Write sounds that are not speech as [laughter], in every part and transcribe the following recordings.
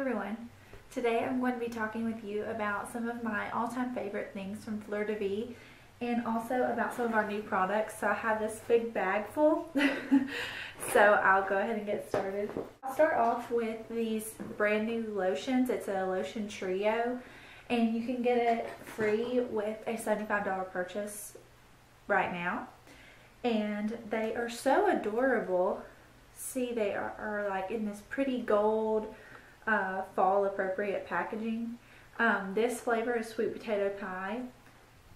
everyone. Today I'm going to be talking with you about some of my all-time favorite things from Fleur de Vie and also about some of our new products. So I have this big bag full. [laughs] so I'll go ahead and get started. I'll start off with these brand new lotions. It's a lotion trio and you can get it free with a $75 purchase right now. And they are so adorable. See, they are, are like in this pretty gold, uh, fall appropriate packaging. Um, this flavor is sweet potato pie.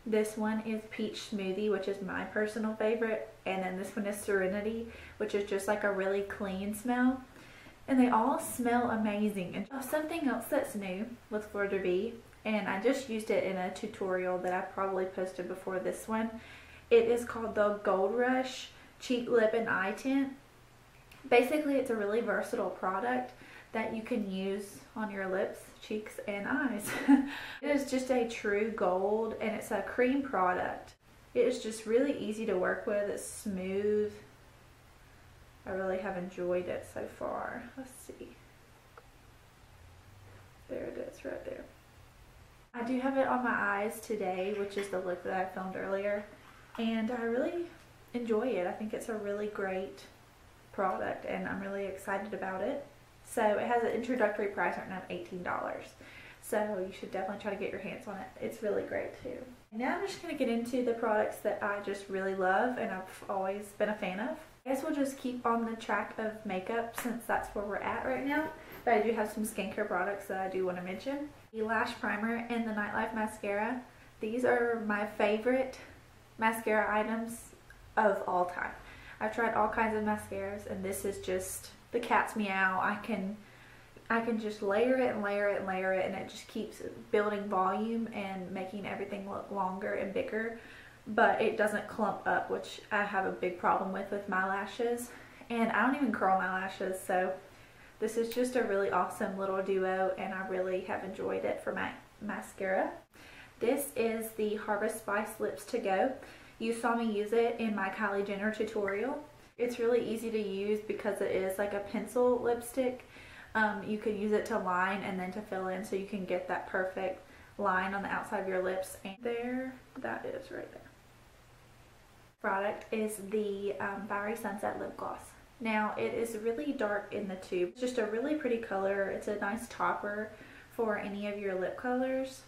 This one is peach smoothie, which is my personal favorite. And then this one is serenity, which is just like a really clean smell. And they all smell amazing. And something else that's new with Fleur de and I just used it in a tutorial that I probably posted before this one. It is called the Gold Rush Cheek Lip and Eye Tint. Basically, it's a really versatile product that you can use on your lips, cheeks, and eyes. [laughs] it is just a true gold and it's a cream product. It is just really easy to work with. It's smooth. I really have enjoyed it so far. Let's see. There it is right there. I do have it on my eyes today, which is the look that I filmed earlier. And I really enjoy it. I think it's a really great product and I'm really excited about it. So it has an introductory price right now of $18. So you should definitely try to get your hands on it. It's really great too. Now I'm just going to get into the products that I just really love and I've always been a fan of. I guess we'll just keep on the track of makeup since that's where we're at right now. But I do have some skincare products that I do want to mention. The Lash Primer and the Nightlife Mascara. These are my favorite mascara items of all time. I've tried all kinds of mascaras and this is just the cat's meow. I can I can just layer it and layer it and layer it and it just keeps building volume and making everything look longer and bigger but it doesn't clump up which I have a big problem with with my lashes and I don't even curl my lashes so this is just a really awesome little duo and I really have enjoyed it for my mascara. This is the Harvest Spice Lips to Go. You saw me use it in my Kylie Jenner tutorial. It's really easy to use because it is like a pencil lipstick. Um, you can use it to line and then to fill in so you can get that perfect line on the outside of your lips. And there, that is right there. Product is the um, Fiery Sunset Lip Gloss. Now it is really dark in the tube. It's just a really pretty color. It's a nice topper for any of your lip colors.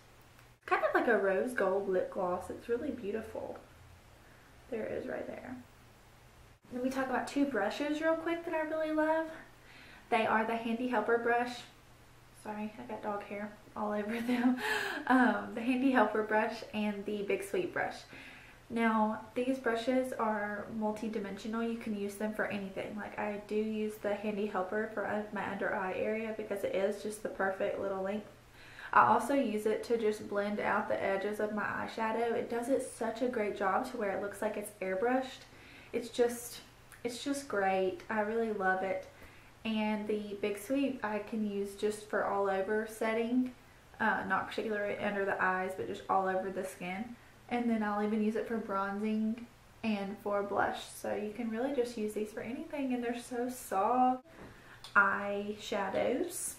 Kind of like a rose gold lip gloss. It's really beautiful. There it is right there. Let me talk about two brushes real quick that I really love. They are the HandiHelper brush. Sorry, I got dog hair all over [laughs] them. Um, the HandiHelper brush and the Big Sweep brush. Now, these brushes are multi-dimensional. You can use them for anything. Like I do use the HandiHelper for my under eye area because it is just the perfect little length. I also use it to just blend out the edges of my eyeshadow. It does it such a great job to where it looks like it's airbrushed. It's just, it's just great. I really love it. And the Big Sweep I can use just for all over setting. Uh, not particularly under the eyes, but just all over the skin. And then I'll even use it for bronzing and for blush. So you can really just use these for anything and they're so soft. Eyeshadows.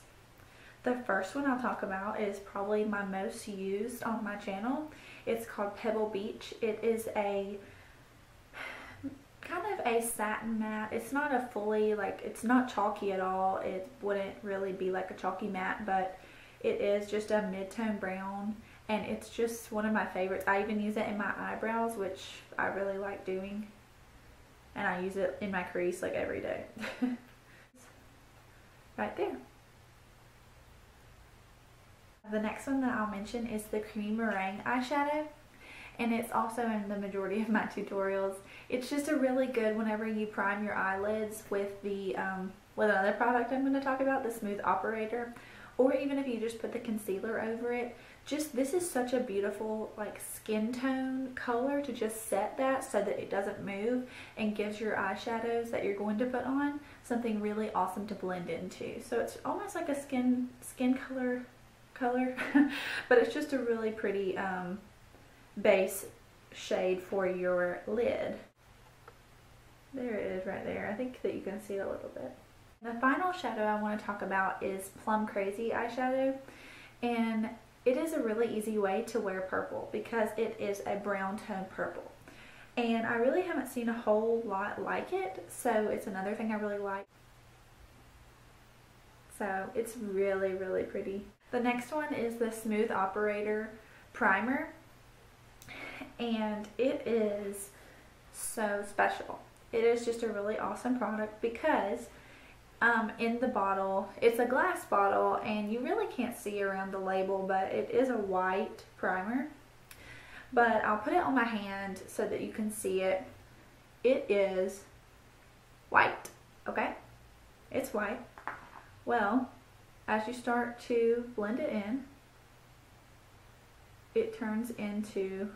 The first one I'll talk about is probably my most used on my channel. It's called Pebble Beach. It is a kind of a satin matte. It's not a fully, like, it's not chalky at all. It wouldn't really be like a chalky matte, but it is just a mid-tone brown and it's just one of my favorites. I even use it in my eyebrows, which I really like doing. And I use it in my crease like every day. [laughs] right there. The next one that I'll mention is the Creamy Meringue eyeshadow. And it's also in the majority of my tutorials. It's just a really good whenever you prime your eyelids with the um, with another product I'm going to talk about, the Smooth Operator. Or even if you just put the concealer over it just this is such a beautiful like skin tone color to just set that so that it doesn't move and gives your eyeshadows that you're going to put on something really awesome to blend into so it's almost like a skin skin color color [laughs] but it's just a really pretty um, base shade for your lid there it is right there I think that you can see it a little bit The final shadow I want to talk about is Plum Crazy eyeshadow. And it is a really easy way to wear purple because it is a brown tone purple. And I really haven't seen a whole lot like it, so it's another thing I really like. So it's really, really pretty. The next one is the Smooth Operator Primer. And it is so special. It is just a really awesome product because um, in the bottle, it's a glass bottle and you really can't see around the label, but it is a white primer. But I'll put it on my hand so that you can see it. It is white, okay? It's white. Well, as you start to blend it in, it turns into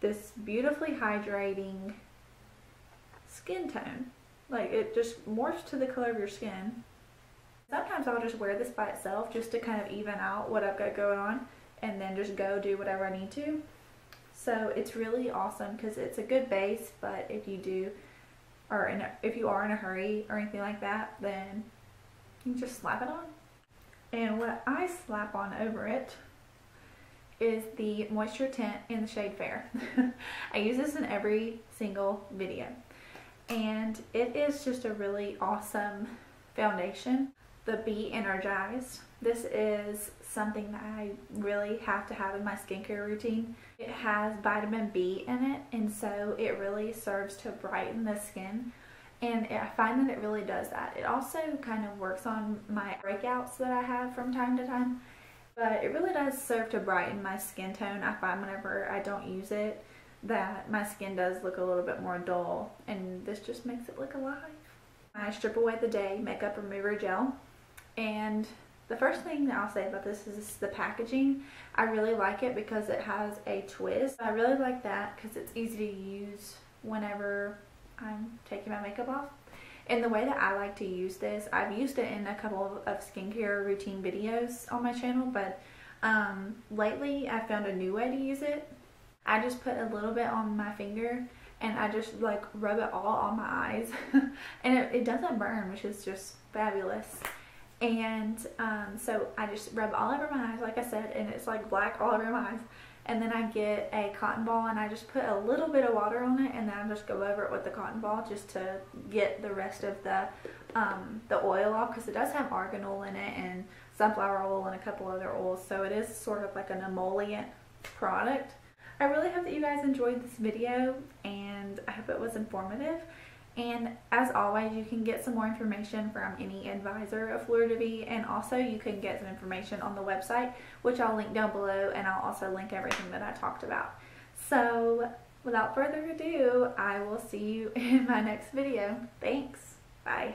this beautifully hydrating skin tone. Like it just morphs to the color of your skin. Sometimes I'll just wear this by itself just to kind of even out what I've got going on and then just go do whatever I need to. So it's really awesome because it's a good base, but if you do, or a, if you are in a hurry or anything like that, then you can just slap it on. And what I slap on over it is the Moisture Tint in the shade Fair. [laughs] I use this in every single video. And it is just a really awesome foundation. The B-energized. This is something that I really have to have in my skincare routine. It has vitamin B in it and so it really serves to brighten the skin and I find that it really does that. It also kind of works on my breakouts that I have from time to time, but it really does serve to brighten my skin tone. I find whenever I don't use it that my skin does look a little bit more dull, and this just makes it look alive. I strip away the day makeup remover gel, and the first thing that I'll say about this is the packaging. I really like it because it has a twist. I really like that because it's easy to use whenever I'm taking my makeup off. And the way that I like to use this, I've used it in a couple of, skincare routine videos on my channel, but um, lately I found a new way to use it. I just put a little bit on my finger and I just like rub it all on my eyes. [laughs] And it, it, doesn't burn which is just fabulous. And um, so I just rub all over my eyes like I said and it's like black all over my eyes and then I get a cotton ball and I just put a little bit of water on it and then I just go over it with the cotton ball just to get the rest of the um, the oil off because it does have argan oil in it and sunflower oil and a couple other oils so it is sort of like an emollient product. I really hope that you guys enjoyed this video and I hope it was informative. And as always, you can get some more information from any advisor of Fleur de Vie, and also you can get some information on the website, which I'll link down below, and I'll also link everything that I talked about. So without further ado, I will see you [laughs] in my next video. Thanks. Bye.